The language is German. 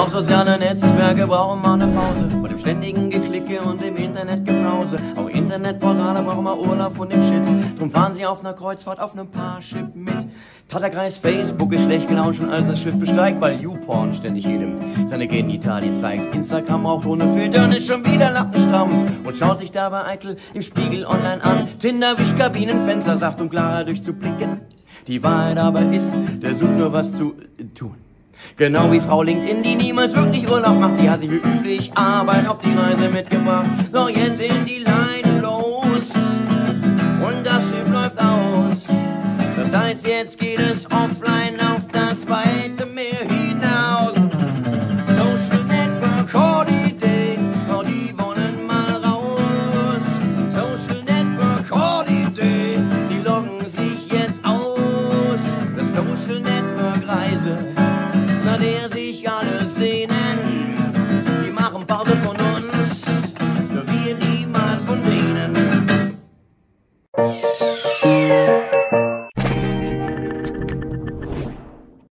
Auch soziale Netzwerke brauchen mal eine Pause von dem ständigen Geklicke und dem Internetgebrause. Auch Internetportale brauchen mal Urlaub von dem Shit. Drum fahren sie auf einer Kreuzfahrt auf einem Parship mit. Tatterkreis Facebook ist schlecht gelaunt schon als das Schiff besteigt, weil YouPorn ständig jedem seine Genitalien zeigt. Instagram auch ohne Filter und ist schon wieder lappenstramm und schaut sich dabei eitel im Spiegel online an. Tinder wischt Kabinenfenster, sacht und klarer durchzublicken. Die Wahrheit aber ist, der sucht nur was zu tun. Genau wie Frau LinkedIn, die niemals wirklich Urlaub macht. Sie hat sich wie üblich Arbeit auf die Reise mitgebracht. Doch jetzt sind die Leiden los und das Schiff läuft aus. Das heißt, jetzt geht es offline auf das weite Meer hinaus. Social Network Holiday, oh, die wollen mal raus. Social Network Holiday, die loggen sich jetzt aus. Das Social Network Reise, nach der sich alle sehnen. Die machen Pause